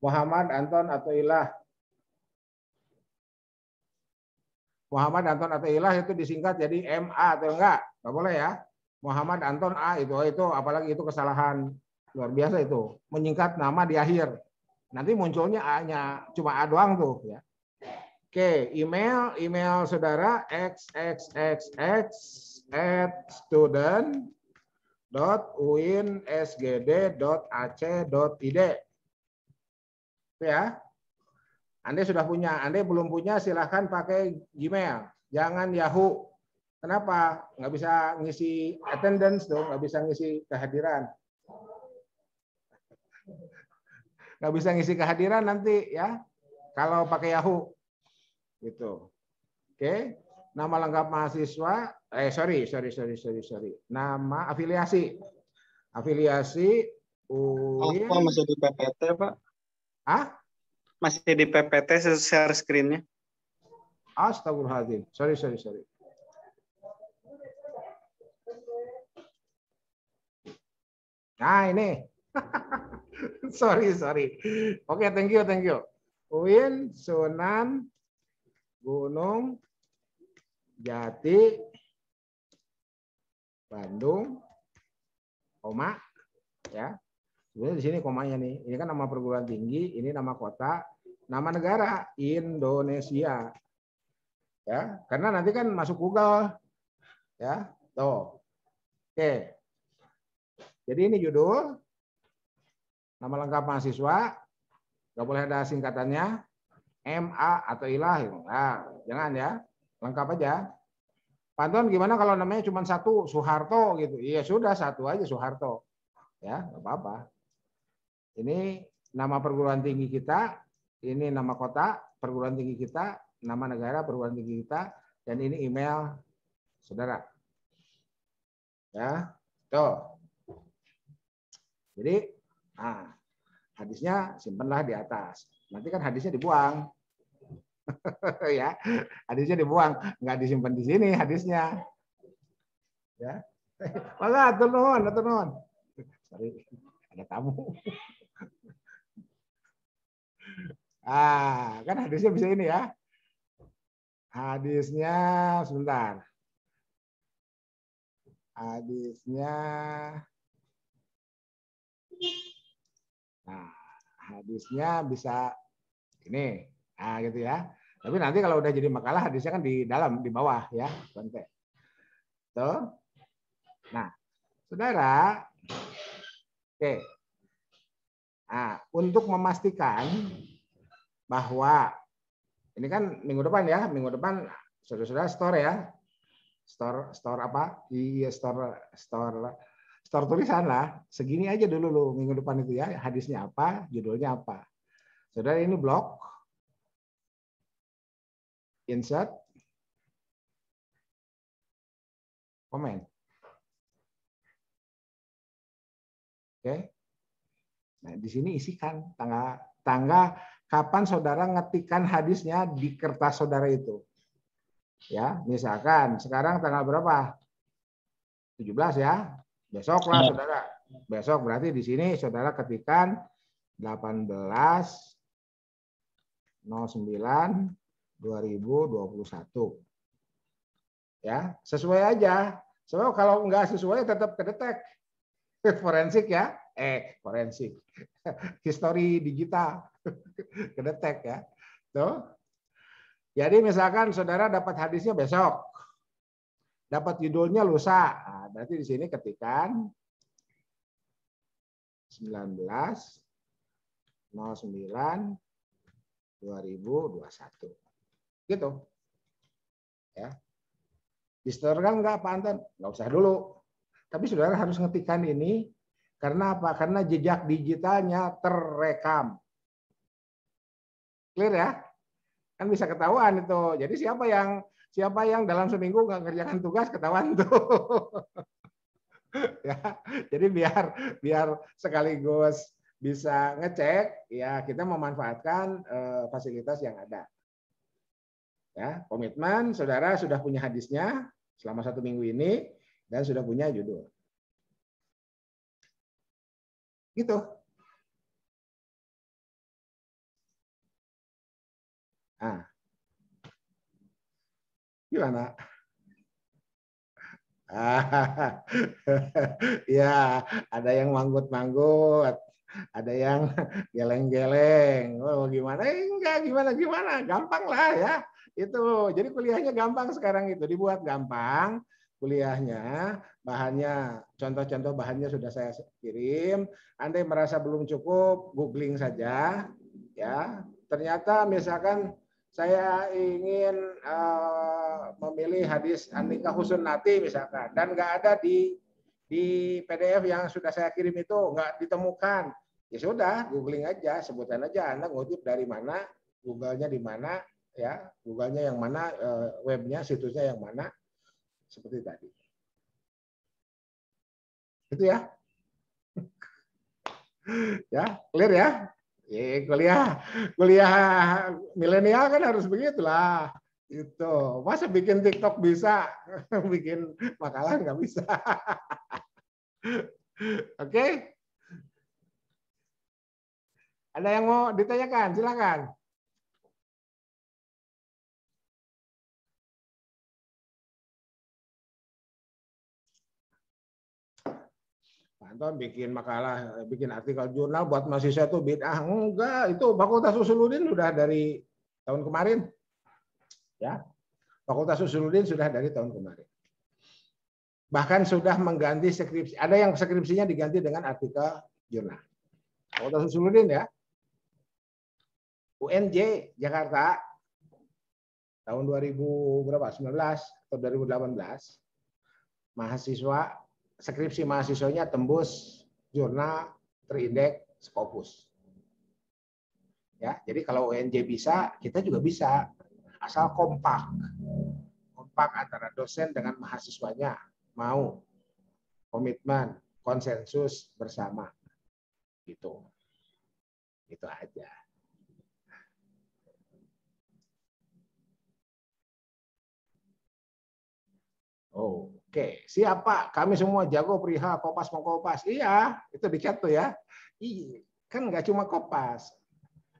Muhammad Anton atau Ilah Muhammad Anton atau Ilah itu disingkat jadi MA atau enggak? Enggak boleh ya. Muhammad Anton A itu itu apalagi itu kesalahan luar biasa itu. Menyingkat nama di akhir. Nanti munculnya A-nya cuma A doang tuh ya. Oke, email email saudara xxxx at student dot uinsgd dot ac dot id ya anda sudah punya, Anda belum punya silahkan pakai Gmail, jangan Yahoo. Kenapa? Nggak bisa ngisi attendance dong, nggak bisa ngisi kehadiran. Nggak bisa ngisi kehadiran nanti ya, kalau pakai Yahoo. Gitu. Oke, nama lengkap mahasiswa, eh sorry, sorry, sorry, sorry, sorry. Nama afiliasi. Afiliasi
UIN. Apa masih di PPT, Pak?
Ah?
Masih di PPT share screen-nya.
Astagfirullahaladzim. Sorry, sorry, sorry. Nah, ini. sorry, sorry. Oke, okay, thank you, thank you. Uin, Sunan, Gunung, Jati, Bandung, koma, ya. Sebenarnya di sini komanya nih. Ini kan nama perguruan tinggi, ini nama kota, nama negara Indonesia. Ya, karena nanti kan masuk Google. Ya, tuh. Oke. Jadi ini judul nama lengkap mahasiswa, nggak boleh ada singkatannya, MA atau ilah. Nah, jangan ya, lengkap aja. Pantun gimana kalau namanya cuma satu, Soeharto gitu. Iya sudah satu aja Soeharto. Ya, nggak apa-apa. Ini nama perguruan tinggi kita, ini nama kota, perguruan tinggi kita, nama negara, perguruan tinggi kita, dan ini email saudara. Ya, tuh. Jadi, nah, hadisnya simpenlah di atas. Nanti kan hadisnya dibuang. ya, hadisnya dibuang, nggak disimpan di sini hadisnya. Ya, maka atur nuhun. Sorry, ada tamu. Ah, kan hadisnya bisa ini ya. Hadisnya sebentar. Hadisnya Nah, hadisnya bisa ini. Nah, gitu ya. Tapi nanti kalau udah jadi makalah hadisnya kan di dalam di bawah ya, Bante. Tuh. Nah, Saudara, oke. Nah, untuk memastikan bahwa ini kan minggu depan ya, minggu depan saudara-saudara store ya, store store apa? Iya store store store tulisan lah. Segini aja dulu lu minggu depan itu ya, hadisnya apa, judulnya apa. Saudara ini blog, insert, komen. Oke. Nah, di sini isikan tangga tangga kapan saudara ngetikan hadisnya di kertas saudara itu. Ya, misalkan sekarang tanggal berapa? 17 ya. Besok lah saudara. Besok berarti di sini saudara ketikan 18 09 2021. Ya, sesuai aja. Sebab kalau enggak sesuai tetap kedetek. Forensik ya. Eh, forensik. Histori digital. kedetek ya. Tuh. Jadi misalkan saudara dapat hadisnya besok. Dapat judulnya lusa. Nah, berarti di sini ketikan 19 09 2021. Gitu. Ya. Distorkan enggak Pak Anton? Enggak usah dulu. Tapi saudara harus ngetikan ini karena apa? Karena jejak digitalnya terekam. Clear ya? Kan bisa ketahuan itu. Jadi siapa yang siapa yang dalam seminggu nggak kerjakan tugas ketahuan tuh. ya, jadi biar biar sekaligus bisa ngecek ya kita memanfaatkan uh, fasilitas yang ada. Ya, komitmen saudara sudah punya hadisnya selama satu minggu ini dan sudah punya judul. Gitu. Nah. Gimana? ya, ada yang manggut-manggut, ada yang geleng-geleng. Oh, gimana? Eh, enggak, gimana gimana? Gampang lah ya. Itu. Jadi kuliahnya gampang sekarang itu, dibuat gampang kuliahnya, bahannya, contoh-contoh bahannya sudah saya kirim. Anda merasa belum cukup, googling saja, ya. Ternyata misalkan saya ingin uh, memilih hadis Anika Husunati misalkan. Dan nggak ada di di PDF yang sudah saya kirim itu nggak ditemukan. Ya sudah googling aja sebutan aja. Anda ngutip dari mana Google-nya di mana ya. Google-nya yang mana uh, webnya situsnya yang mana. Seperti tadi. Itu ya. Ya clear ya Ya, kuliah kuliah milenial kan harus begitulah. Itu. Masa bikin TikTok bisa, bikin makalah nggak bisa. Oke? Okay? Ada yang mau ditanyakan? Silakan. Anton bikin makalah, bikin artikel jurnal buat mahasiswa itu bid'ah. Enggak, itu Fakultas Usuludin sudah dari tahun kemarin. Ya. Fakultas Usuludin sudah dari tahun kemarin. Bahkan sudah mengganti skripsi. Ada yang skripsinya diganti dengan artikel jurnal. Fakultas Usuludin ya. UNJ Jakarta tahun 2000 berapa? 19 atau 2018 mahasiswa skripsi mahasiswanya tembus jurnal terindeks Scopus. Ya, jadi kalau UNJ bisa, kita juga bisa. Asal kompak. Kompak antara dosen dengan mahasiswanya mau komitmen, konsensus bersama. Gitu. Itu aja. Oh, oke. Siapa? Kami semua jago perihal kopas mau kopas. Iya, itu di chat tuh ya. Iya, kan nggak cuma kopas.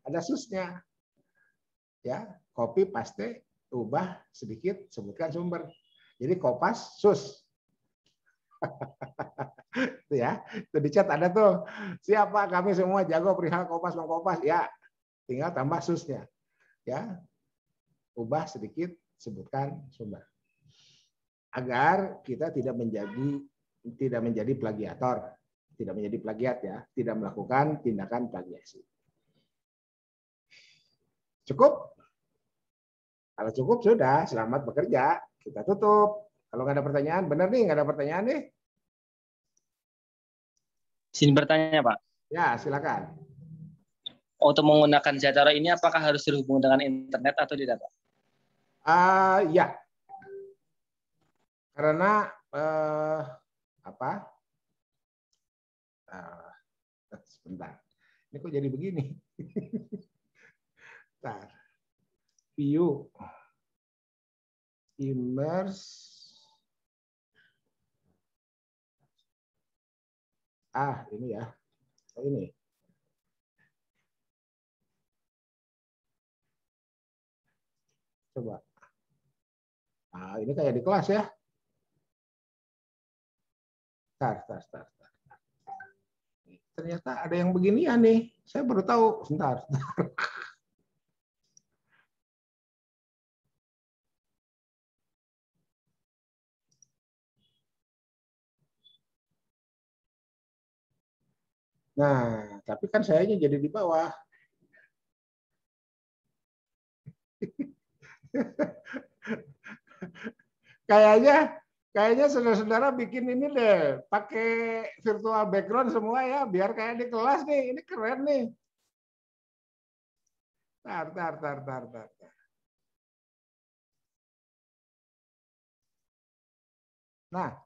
Ada susnya. Ya, kopi paste, ubah sedikit, sebutkan sumber. Jadi kopas, sus. itu ya, itu di chat ada tuh. Siapa? Kami semua jago perihal kopas mau kopas. Ya, tinggal tambah susnya. Ya, ubah sedikit, sebutkan sumber agar kita tidak menjadi tidak menjadi plagiator, tidak menjadi plagiat ya, tidak melakukan tindakan plagiasi. Cukup? Kalau cukup sudah, selamat bekerja. Kita tutup. Kalau nggak ada pertanyaan, benar nih nggak ada pertanyaan nih?
Sini bertanya Pak.
Ya, silakan.
Untuk menggunakan Zatara ini apakah harus terhubung dengan internet atau tidak Pak?
Uh, ya, karena eh, apa? Uh, sebentar. Ini kok jadi begini? Bentar. View. Immerse. Ah, ini ya. Oh, ini. Coba. Nah, ini kayak di kelas ya. Tar, tar, tar, tar. Ternyata ada yang beginian nih. Saya baru tahu. Sebentar. Nah, tapi kan saya jadi di bawah. Kayaknya kayaknya saudara-saudara bikin ini deh, pakai virtual background semua ya, biar kayak di kelas nih. Ini keren nih. Tar, tar, tar, tar, tar. Nah,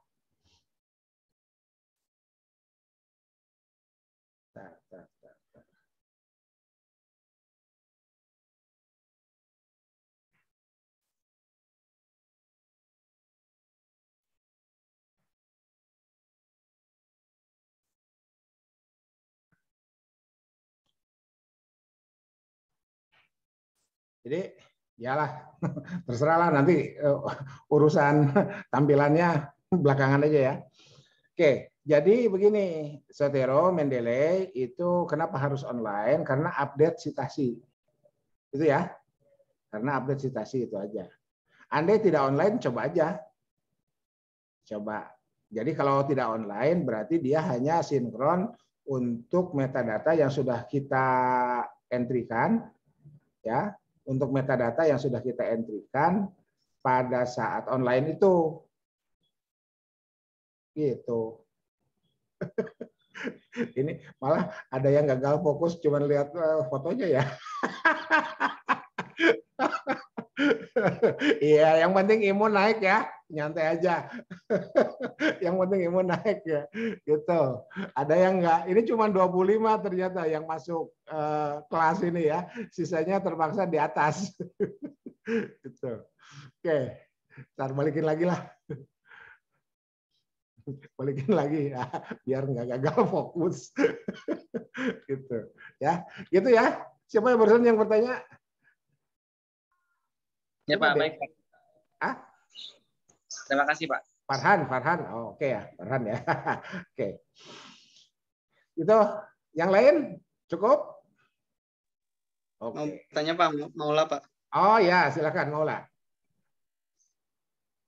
Jadi yalah terserahlah nanti uh, urusan tampilannya belakangan aja ya. Oke, jadi begini, Sotero Mendeley itu kenapa harus online? Karena update citasi. Itu ya. Karena update citasi itu aja. Andai tidak online, coba aja. Coba. Jadi kalau tidak online, berarti dia hanya sinkron untuk metadata yang sudah kita entrikan, ya untuk metadata yang sudah kita entrikan pada saat online itu. Gitu. Ini malah ada yang gagal fokus cuma lihat eh, fotonya ya. Iya, yang penting imun naik ya, nyantai aja. yang penting imun naik ya, gitu. Ada yang enggak, ini cuma 25 ternyata yang masuk uh, kelas ini ya, sisanya terpaksa di atas. gitu. Oke, ntar balikin lagi lah. balikin lagi ya, biar nggak gagal fokus. gitu. Ya, gitu ya. Siapa yang barusan yang bertanya?
Ya Pak, baik.
Ah?
Terima kasih Pak.
Farhan, Farhan. Oh, oke okay ya, Farhan ya. oke. Okay. Itu yang lain cukup?
Oke. Okay. Mau tanya Pak, mau lah Pak.
Oh ya, silakan Maula.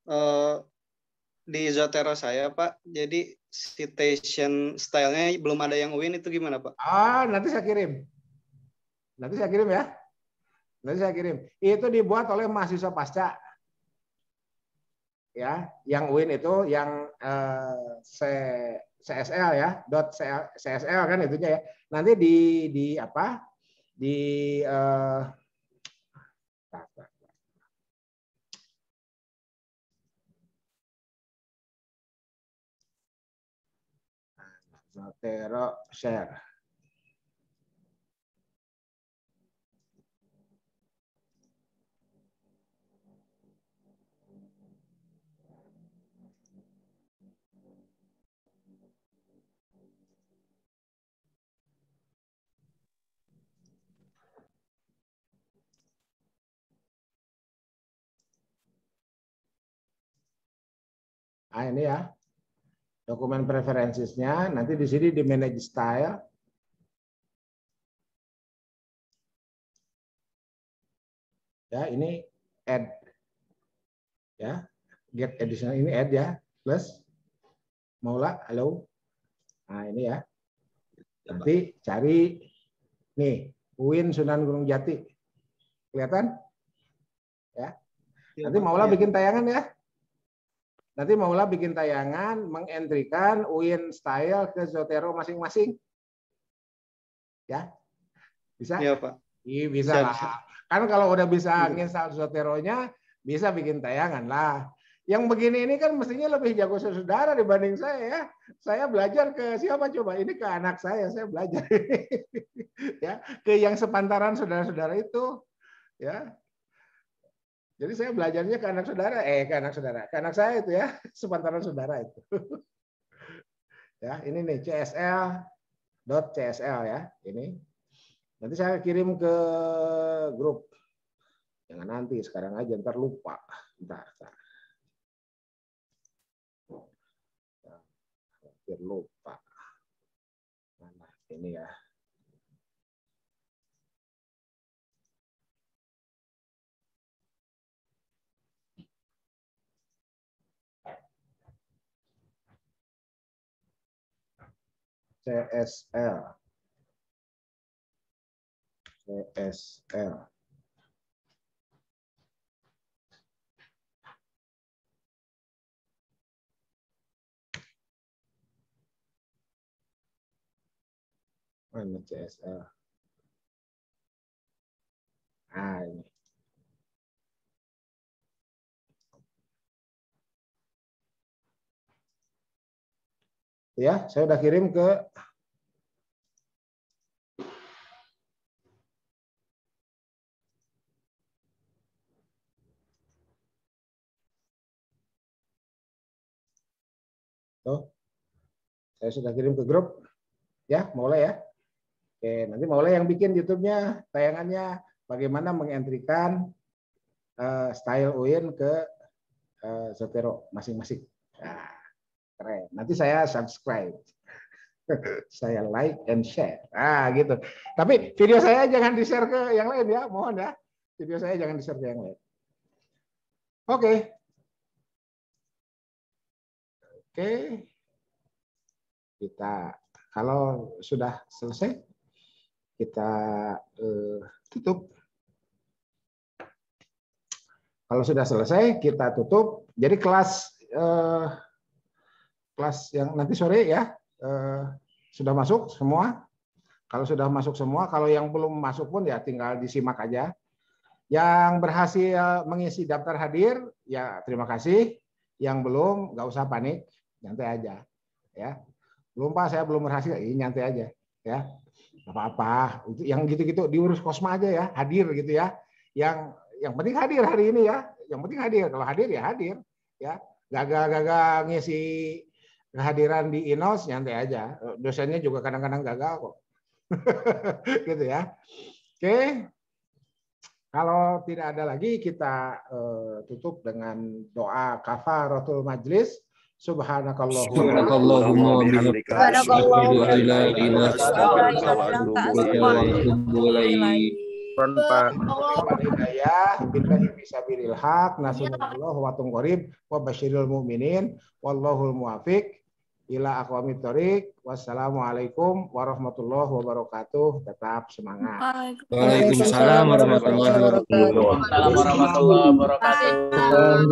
Uh, di Zotero saya Pak, jadi citation stylenya belum ada yang win itu gimana Pak?
Ah, nanti saya kirim. Nanti saya kirim ya. Nanti saya kirim. Itu dibuat oleh mahasiswa pasca. Ya, yang UIN itu yang eh, CSL ya, dot CSL kan itunya ya. Nanti di di apa? di uh, Zotero share. Nah, ini ya. Dokumen preferensinya nanti di sini di manage style. Ya, ini add. Ya. Get additional ini add ya. Plus Maula, halo. Nah, ini ya. Nanti cari nih, Uin Sunan Gunung Jati. Kelihatan? Ya. Nanti Maula bikin tayangan ya. Nanti Maula bikin tayangan mengentrikan UIN style ke Zotero masing-masing. Ya? Bisa?
Iya, Pak.
Iya, bisa, bisa lah. Bisa. Kan kalau udah bisa iya. nginstal Zoteronya, bisa bikin tayangan lah. Yang begini ini kan mestinya lebih jago saudara dibanding saya ya. Saya belajar ke siapa coba? Ini ke anak saya, saya belajar. ya, ke yang sepantaran saudara-saudara itu. Ya, jadi saya belajarnya ke anak saudara, eh ke anak saudara, ke anak saya itu ya, sepantaran saudara itu. ya, ini nih CSL dot CSL ya, ini. Nanti saya kirim ke grup. Jangan nanti, sekarang aja, ntar lupa. Ntar, ntar. Hampir lupa. Mana ini ya. CSL. CSL. Mana CSL? Ah, ini. Ya, saya sudah kirim ke Tuh. Saya sudah kirim ke grup. Ya, mulai ya. Oke, nanti mulai yang bikin YouTube-nya, tayangannya bagaimana mengentrikan uh, style UIN ke uh, Zotero masing-masing. Nah. Keren. Nanti saya subscribe. saya like and share. Ah, gitu. Tapi video saya jangan di-share ke yang lain ya, mohon ya. Video saya jangan di-share ke yang lain. Oke. Okay. Oke. Okay. Kita kalau sudah selesai kita uh, tutup. Kalau sudah selesai kita tutup. Jadi kelas uh, kelas yang nanti sore ya eh, sudah masuk semua. Kalau sudah masuk semua, kalau yang belum masuk pun ya tinggal disimak aja. Yang berhasil mengisi daftar hadir, ya terima kasih. Yang belum, nggak usah panik, nyantai aja. Ya, belum pak, saya belum berhasil, ini nyantai aja. Ya, apa-apa. Yang gitu-gitu diurus kosma aja ya, hadir gitu ya. Yang yang penting hadir hari ini ya. Yang penting hadir. Kalau hadir ya hadir. Ya, gagal-gagal ngisi kehadiran di Inos nyantai aja. Dosennya juga kadang-kadang gagal kok. gitu ya. Oke. Kalau tidak ada lagi kita uh, tutup dengan doa kafaratul majlis. Subhanakallahumma wa bihamdika asyhadu an la ilaha illa anta Pak. Hidayah billahi fisabilil haq nasunallah wa tungqarib wa basyiril mu'minin wallahul muwafiq ila aqwamit thoriq. Wassalamualaikum warahmatullahi wabarakatuh. Tetap semangat.
Waalaikumsalam warahmatullahi wabarakatuh. Waalaikumsalam warahmatullahi wabarakatuh.